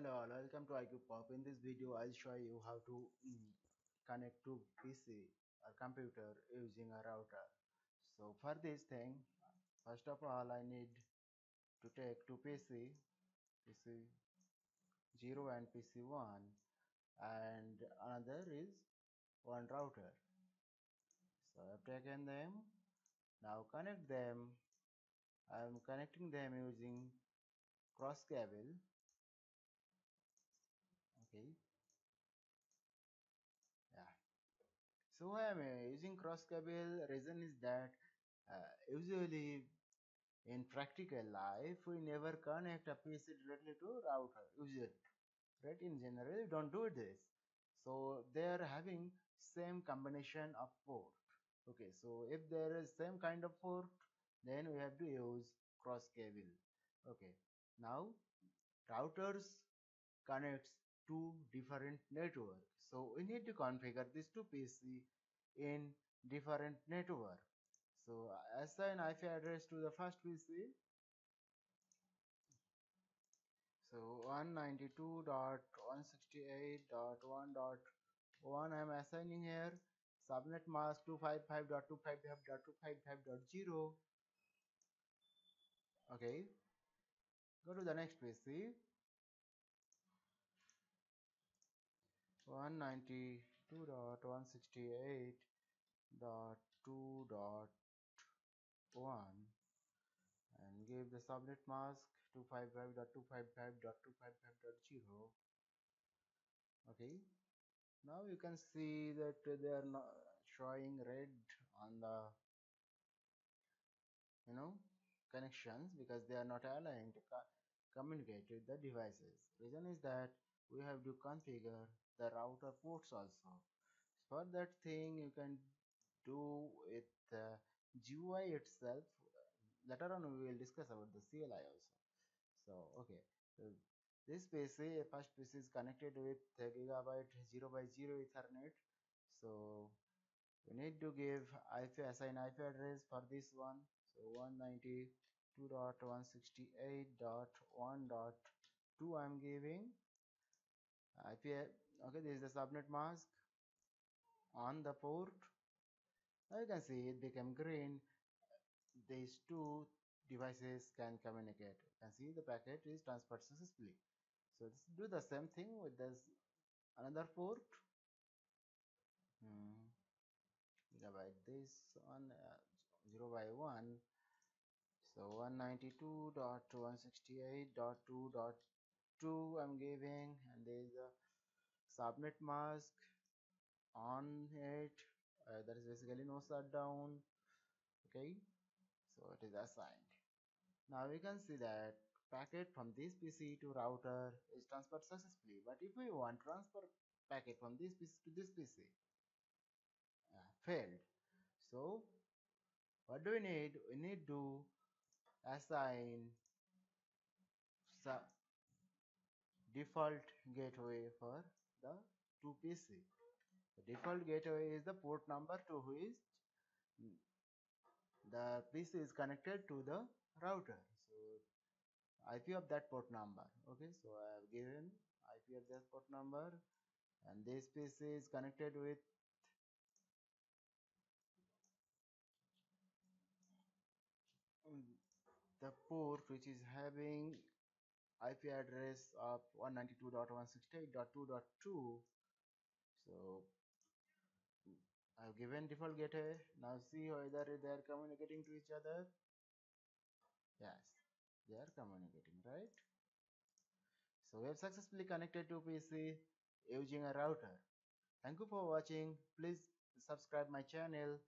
Hello all, welcome to IQ Pop. In this video, I'll show you how to mm, connect to PC or computer using a router. So for this thing, first of all, I need to take two PC, PC 0 and PC 1 and another is one router. So I've taken them, now connect them. I'm connecting them using cross cable okay? Yeah. So i am uh, using cross cable reason is that uh, usually in practical life we never connect a pc directly to router usually. Right in general don't do this. So they are having same combination of port. Okay so if there is same kind of port then we have to use cross cable okay now routers connects two different network. So we need to configure this two pc in different network. So assign ip address to the first pc so 192.168.1.1 i'm assigning here. Subnet mask 255.255.255.0 okay. Go to the next pc 192.168.2.1 and give the subnet mask 255.255.255.0 okay. Now you can see that they are not showing red on the you know connections because they are not aligned to co communicate with the devices. Reason is that we have to configure the router ports also. For that thing you can do with GUI itself. Later on we will discuss about the CLI also. So okay. So this PC first PC is connected with gigabyte 0 by 0 ethernet. So we need to give IP assign IP address for this one. So 192.168.1.2 I'm giving IP okay this is the subnet mask on the port. Now you can see it became green. These two devices can communicate. You can see the packet is transferred successfully. So let's do the same thing with this another port. Hmm. gigabyte this one uh, 0 by 1 so 192.168.2.2 I'm giving and there is a subnet mask on it. Uh, that is basically no shutdown okay? So it is assigned. Now we can see that packet from this pc to router is transferred successfully. But if we want transfer packet from this pc to this pc uh, failed. So what do we need? We need to assign default gateway for the two pc the default gateway is the port number to which the PC is connected to the router. So IP of that port number. Okay, so I have given IP of that port number and this PC is connected with the port which is having IP address of 192.168.2.2 so I've given default gateway. Now see whether they are communicating to each other. Yes they are communicating right? So we have successfully connected to PC using a router. Thank you for watching. Please subscribe my channel